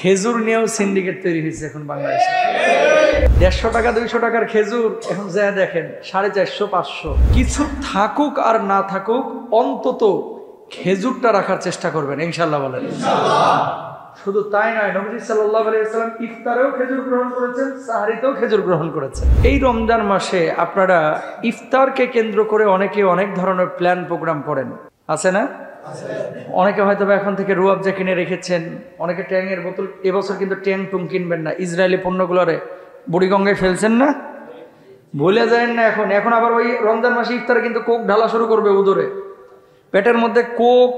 খেজুর নিয়েও সিন্ডিকেট তৈরি হয়েছে এখন বাংলাদেশে। দেড়শো টাকা, দুইশো টাকার খেজুর এখন যা দেখেন, সাড়ে চারশো, পাঁচশো। কিছু থাকুক আর না থাকুক, অন্তত খেজুরটা রাখার চেষ্টা করবেন ইনশাল্লাহ বলেন। শুধু তাই নয় নবী সাল্লাহ আলাইসাল্লাম ইফতারেও খেজুর গ্রহণ করেছেন, সাহারিতেও খেজুর গ্রহণ করেছেন। এই রমজান মাসে আপনারা ইফতারকে কেন্দ্র করে অনেকে অনেক ধরনের প্ল্যান প্রোগ্রাম করেন। আছে না? অনেকে হয়তো এখন থেকে রুয়াবজা কিনে রেখেছেন, অনেকে ট্যাংয়ের বোতল, এবছর কিন্তু ট্যাং টুং কিনবেন না। ইসরায়েলি পণ্যগুলোরে। বুড়িগঙ্গায় ফেলছেন না? ভুলে যায়েন না এখন। এখন আবার ওই রমজান মাসে ইফতারে কিন্তু কোক ঢালা শুরু করবে উদরে। পেটের মধ্যে কোক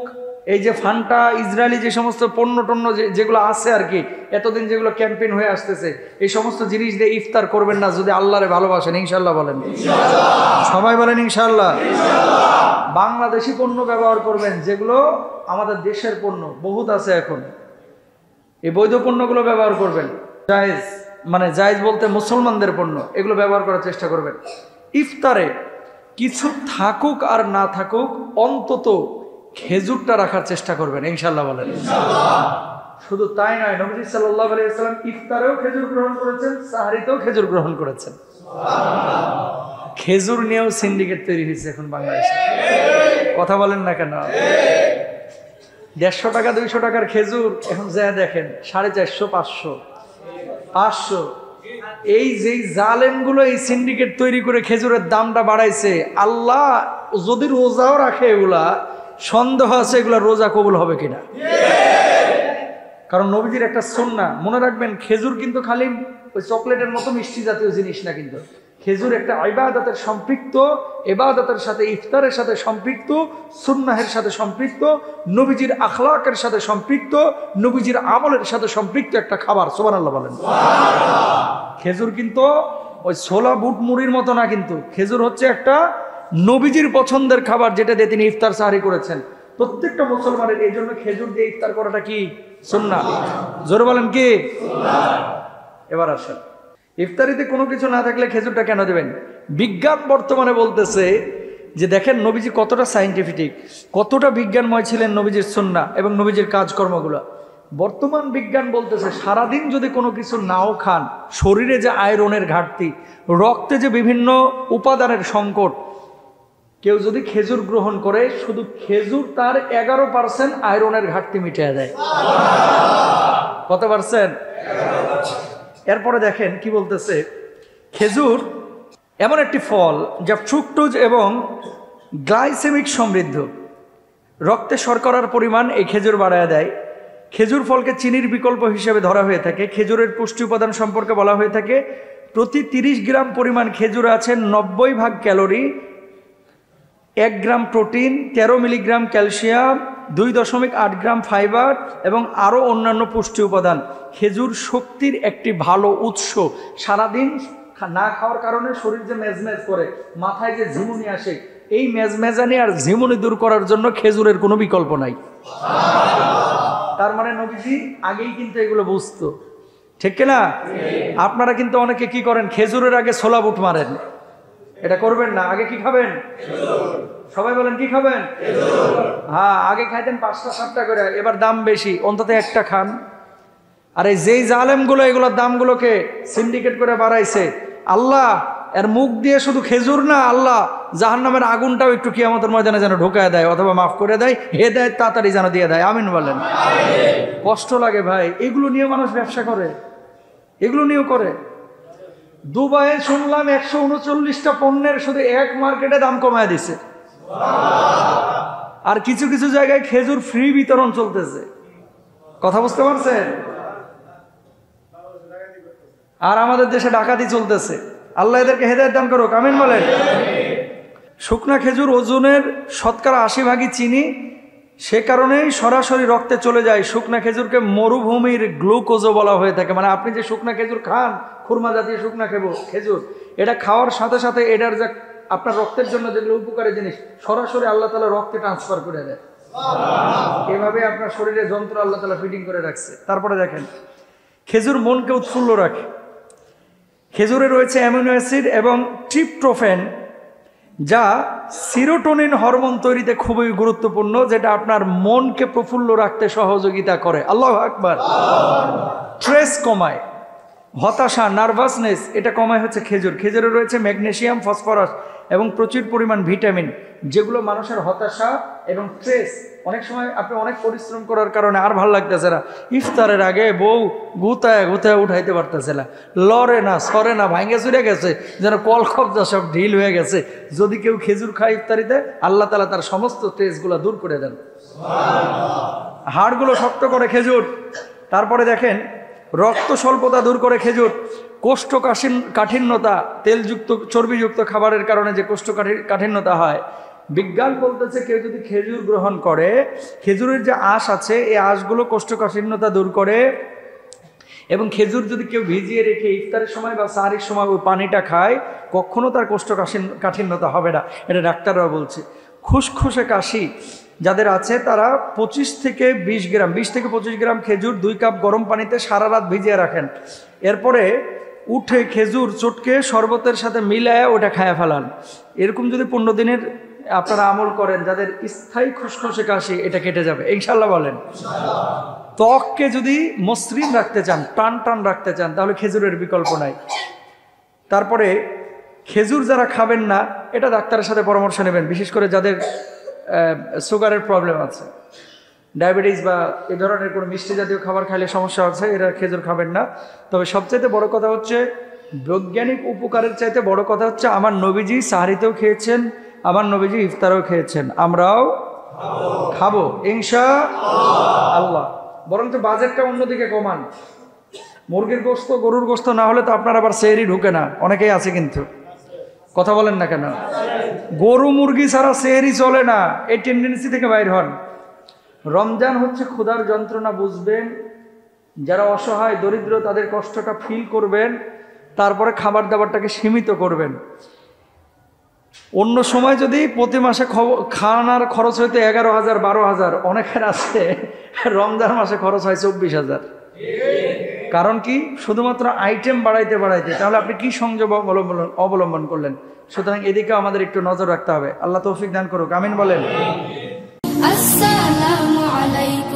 এই যে ফান্টা ইসরায়েলি যে সমস্ত পণ্য টন্য যে- যেগুলো আছে আর কি, এতদিন যেগুলো ক্যাম্পেইন হয়ে আসতেছে, এই সমস্ত জিনিস দিয়ে ইফতার করবেন না যদি আল্লাহরে ভালোবাসেন ইনশাল্লাহ বলেন। সবাই বলেন ইনশাল্লাহ বাংলাদেশি পণ্য ব্যবহার করবেন, যেগুলো আমাদের দেশের পণ্য, বহুত আছে এখন। এই বৈধ পণ্যগুলো ব্যবহার করবেন। জায়েজ মানে জায়েজ বলতে মুসলমানদের পণ্য, এগুলো ব্যবহার করার চেষ্টা করবেন। ইফতারে কিছু থাকুক আর না থাকুক, অন্তত খেজুরটা রাখার চেষ্টা করবেন ইনশাল্লাহ বলেন। শুধু তাই নয় নবী সাল্লাহ আলাইসাল্লাম ইফতারেও খেজুর গ্রহণ করেছেন সাহারিতেও খেজুর গ্রহণ করেছেন। খেজুর নিয়েও সিন্ডিকেট তৈরি হয়েছে এখন বাংলাদেশে। কথা বলেন না কেন? দেড়শো টাকা দুইশো টাকার খেজুর এখন যা দেখেন সাড়ে চারশো পাঁচশো। পাঁচশো। এই যে জালেমগুলো এই সিন্ডিকেট তৈরি করে খেজুরের দামটা বাড়াইছে আল্লাহ যদি রোজাও রাখে এগুলা সন্দেহ আছে এগুলা রোজা কবুল হবে কিনা। কারণ নবীজির একটা সন্না, মনে রাখবেন খেজুর কিন্তু খালি ওই চকলেটের মতো মিষ্টি জাতীয় জিনিস না কিন্তু। খেজুর একটা ইবাদতের সম্পৃক্ত এবাদতের সাথে ইফতারের সাথে সম্পৃক্ত, সুন্নাহের সাথে সম্পৃক্ত, নবীজির আখলাকের সাথে সম্পৃক্ত, নবীজির আমলের সাথে সম্পৃক্ত একটা খাবার সোমান আল্লাহ বলেন। খেজুর কিন্তু ওই ছোলা বুট মুড়ির মতো না কিন্তু। খেজুর হচ্ছে একটা নবীজির পছন্দের খাবার যেটা দিয়ে তিনি ইফতার সাহারি করেছেন। প্রত্যেকটা মুসলমানের এই জন্য খেজুর দিয়ে ইফতার করাটা কি সুন্না জোরে বলেন কি? এবার আসেন। ইফতারিতে কোনো কিছু না থাকলে খেজুরটা কেন দেবেন? বিজ্ঞান বর্তমানে বলতেছে যে দেখেন নবীজি কতটা সাইন্টিফিক কতটা বিজ্ঞানময় ছিলেন নবীজির সুন্না এবং নবীজির কাজকর্মগুলো। বর্তমান বিজ্ঞান বলতেছে, সারাদিন যদি কোনো কিছু নাও খান, শরীরে যে আয়রনের ঘাটতি, রক্তে যে বিভিন্ন উপাদানের সংকট কেউ যদি খেজুর গ্রহণ করে, শুধু খেজুর তার এগারো পার্সেন্ট আয়রনের ঘাটতি মিটিয়ে দেয়। কত পার্সেন্ট? এরপরে দেখেন কি বলতেছে, খেজুর এমন একটি ফল যা ফ্রুক্টোজ এবং গ্লাইসেমিক সমৃদ্ধ। রক্তে শর্করার পরিমাণ এই খেজুর বাড়ায় দেয়। খেজুর ফলকে চিনির বিকল্প হিসেবে ধরা হয়ে থাকে। খেজুরের পুষ্টি উপাদান সম্পর্কে বলা হয়ে থাকে, প্রতি তিরিশ গ্রাম পরিমাণ খেজুর আছে নব্বই ভাগ ক্যালোরি এক গ্রাম প্রোটিন, তেরো মিলিগ্রাম ক্যালসিয়াম, দুই দশমিক আট গ্রাম ফাইবার এবং আরও অন্যান্য পুষ্টি উপাদান। খেজুর শক্তির একটি ভালো উৎস। সারাদিন না খাওয়ার কারণে শরীর যে মেজমেজ করে, মাথায় যে ঝিমুনি আসে, এই মেজমেজানি আর ঝিমুনি দূর করার জন্য খেজুরের কোনো বিকল্প নাই। তার মানে নবীজি আগেই কিন্তু এগুলো বুঝতো। ঠিক কিনা? আপনারা কিন্তু অনেকে কি করেন? খেজুরের আগে ছোলা বুট মারেন। এটা করবেন না। আগে কি খাবেন? সবাই বলেন, কি খাবেন? হ্যাঁ আগে খাইতেন পাঁচটা, সাতটা করে। এবার দাম বেশি। অন্তত একটা খান। আর এই যেই জালেমগুলো এগুলোর দামগুলোকে সিন্ডিকেট করে বাড়াইছে, আল্লাহ, এর মুখ দিয়ে শুধু খেজুর না, আল্লাহ জাহান নামের আগুনটাও একটু কি আমাদের ময়দানে যেন ঢোকায় দেয়, অথবা মাফ করে দেয় হে দেয় তাড়াতাড়ি যেন দিয়ে দেয়। আমিন বলেন। কষ্ট লাগে ভাই। এগুলো নিয়ে মানুষ ব্যবসা করে। এগুলো নিয়েও করে। দুবাইয়ে শুনলাম একশো উনচল্লিশটা পণ্যের শুধু এক মার্কেটে দাম কমায় দিছে। আর কিছু কিছু জায়গায় খেজুর ফ্রি বিতরণ চলতেছে। কথা বুঝতে পারছেন? আর আমাদের দেশে ডাকাতি চলতেছে। আল্লাহ এদেরকে হেদায়ত দান করো কামিন বলেন। শুকনা খেজুর ওজনের শতকরা আশি ভাগই চিনি সে কারণেই সরাসরি রক্তে চলে যায়। শুকনা খেজুরকে মরুভূমির গ্লুকোজও বলা হয়ে থাকে। মানে আপনি যে শুকনা খেজুর খান, খুরমা জাতীয় শুকনা খেবো, খেজুর, এটা খাওয়ার সাথে সাথে এটার যা আপনার রক্তের জন্য যেগুলো উপকারী জিনিস, সরাসরি আল্লাহ তালা রক্তে ট্রান্সফার করে দেয়। এভাবে আপনার শরীরে যন্ত্র আল্লাহ তালা ফিটিং করে রাখছে। তারপরে দেখেন, খেজুর মনকে উৎফুল্ল রাখে। খেজুরে রয়েছে অ্যামিনো অ্যাসিড এবং ট্রিপ্টোফেন যা সিরোটোনিন হরমোন তৈরিতে খুবই গুরুত্বপূর্ণ যেটা আপনার মনকে প্রফুল্ল রাখতে সহযোগিতা করে। আল্লাহ আকবার। স্ট্রেস কমায়। হতাশা, নার্ভাসনেস, এটা কমায় হচ্ছে খেজুর। খেজুরে রয়েছে ম্যাগনেশিয়াম ফসফরাস এবং প্রচুর পরিমাণ ভিটামিন, যেগুলো মানুষের হতাশা এবং স্ট্রেস অনেক সময় আপনি অনেক পরিশ্রম করার কারণে আর ভালো লাগতেছে না। ইফতারের আগে বউ গুতায় গুতায় উঠাইতে পারতেছে না। লড়ে না, সরে না ভাঙ্গে চুরে গেছে, যেন কল খবজা সব ঢিল হয়ে গেছে। যদি কেউ খেজুর খায় ইফতারিতে, আল্লাহ তালা তার সমস্ত স্ট্রেসগুলো দূর করে দেন। হাড়গুলো শক্ত করে খেজুর। তারপরে দেখেন রক্ত স্বল্পতা দূর করে খেজুর কোষ্ঠ কাঠিন কাঠিন্যতা, তেলযুক্ত, চর্বিযুক্ত খাবারের কারণে যে কোষ্ঠ কাঠিন্যতা হয়। বিজ্ঞান বলতেছে কেউ যদি খেজুর গ্রহণ করে, খেজুরের যে আঁশ আছে, এই আঁশগুলো কোষ্ঠকাঠিন্যতা দূর করে এবং খেজুর যদি কেউ ভিজিয়ে রেখে ইফতারের সময় বা সারির সময় ওই পানিটা খায়, কখনো তার কোষ্ঠকাঠিন, কাঠিন্যতা হবে না। এটা ডাক্তাররা বলছে। খুসখুসে কাশি। যাদের আছে তারা পঁচিশ থেকে বিশ গ্রাম, বিশ থেকে পঁচিশ গ্রাম খেজুর দুই কাপ গরম পানিতে সারা রাত ভিজিয়ে রাখেন। এরপরে উঠে খেজুর চটকে শরবতের সাথে মিলায় ওটা খায়া ফেলান। এরকম যদি পনেরো দিনের আপনারা আমল করেন, যাদের স্থায়ী খুসখুসে কাশি, এটা কেটে যাবে। ইনশাল্লাহ বলেন। ত্বককে যদি মসৃণ রাখতে চান, টান টান রাখতে চান, তাহলে খেজুরের বিকল্প নাই। তারপরে খেজুর যারা খাবেন না, এটা ডাক্তারের সাথে পরামর্শ নেবেন, বিশেষ করে যাদের সুগারের প্রবলেম আছে। ডায়াবেটিস বা এ ধরনের কোনো মিষ্টি জাতীয় খাবার খাইলে সমস্যা আছে, এরা খেজুর খাবেন না। তবে সবচাইতে বড় কথা হচ্ছে, বৈজ্ঞানিক উপকারের চাইতে বড় কথা হচ্ছে, আমার নবীজি সাহারিতেও খেয়েছেন, আমার নবীজি ইফতারও খেয়েছেন। আমরাও খাব, ইনশা আল্লাহ। বরঞ্চ বাজেটটা অন্যদিকে কমান। মুরগির গোস্ত, গরুর গোস্ত না হলে তো আপনার আবার সেহরি ঢুকে না, অনেকেই আছে কিন্তু। কথা বলেন না কেন? গরু মুরগি ছাড়া সেহরি চলে না, এই টেন্ডেন্সি থেকে বাইর হন। রমজান হচ্ছে ক্ষুধার যন্ত্রণা, বুঝবেন। যারা অসহায়, দরিদ্র, তাদের কষ্টটা ফিল করবেন, তারপরে খাবার দাবারটাকে সীমিত করবেন। অন্য সময় যদি প্রতি মাসে খানার খরচ হইতে এগারো হাজার, বারো হাজার, অনেকের আছে, রমজান মাসে খরচ হয় চব্বিশ হাজার। কারণ কি? শুধুমাত্র আইটেম বাড়াইতে বাড়াইতে। তাহলে আপনি কি সংযম অবলম্বন অবলম্বন করলেন? সুতরাং এদিকে আমাদের একটু নজর রাখতে হবে। আল্লাহ তৌফিক দান করুক। আমিন বলেন। আসসালামু আলাইকুম।